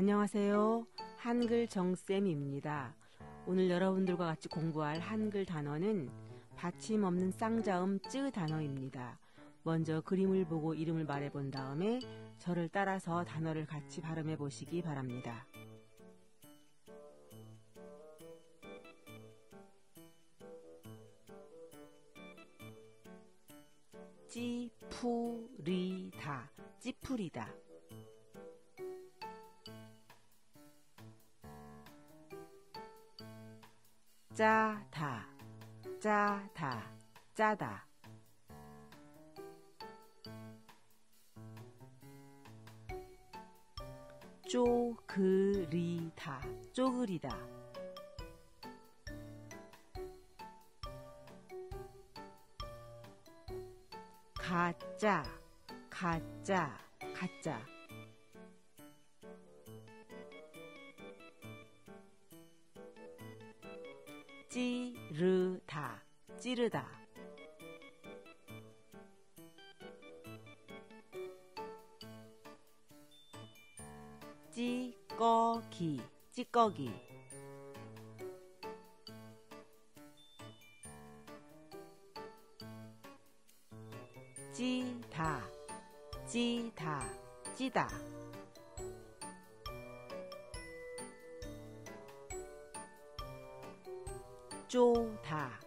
안녕하세요. 한글 정쌤입니다. 오늘 여러분들과 같이 공부할 한글 단어는 받침 없는 쌍자음 쯔 단어입니다. 먼저 그림을 보고 이름을 말해 본 다음에 저를 따라서 단어를 같이 발음해 보시기 바랍니다. 찌푸리다 찌푸리다 짜다. 짜다. 짜다. 쪼그리다. 쪼그리다. 가짜. 가짜. 가짜 찌르다 찌르다. 찌꺼기 찌꺼기. 찌다 찌다 찌다 쪼다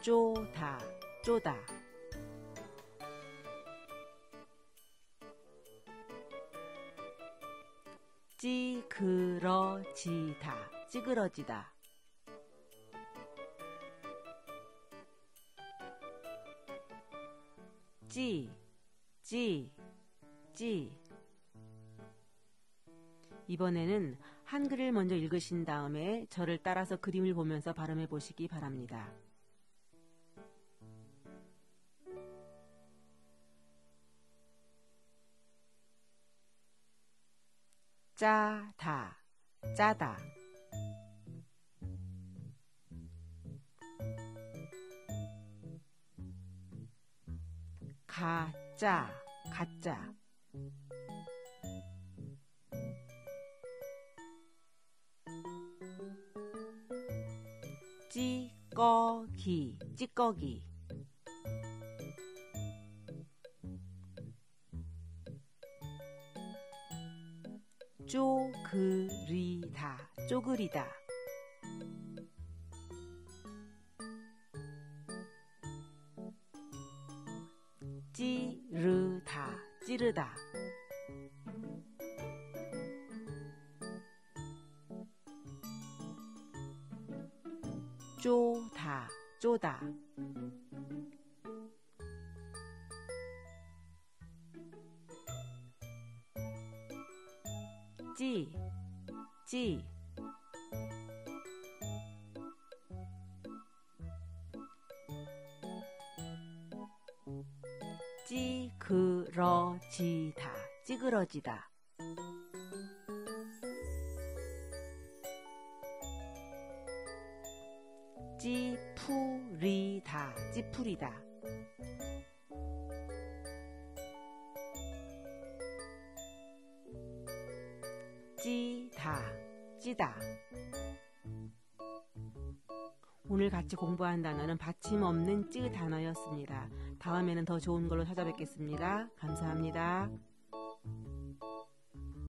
쪼다 쪼다 찌그러지다 찌그러지다 찌, 찌, 찌. 이번에는 한글을 먼저 읽으신 다음에 저를 따라서 그림을 보면서 발음해 보시기 바랍니다. 짜다, 짜다. 가짜, 가짜. 찌꺼기, 찌꺼기. 쪼그리다, 쪼그리다. 찌르다, 찌르다. 쪼다, 쪼다. 찌, 찌. 찌그러지다, 찌그러지다. 찌푸리다, 찌푸리다. 찌다, 찌다. 오늘 같이 공부한 단어는 받침 없는 찌 단어였습니다. 다음에는 더 좋은 걸로 찾아뵙겠습니다. 감사합니다.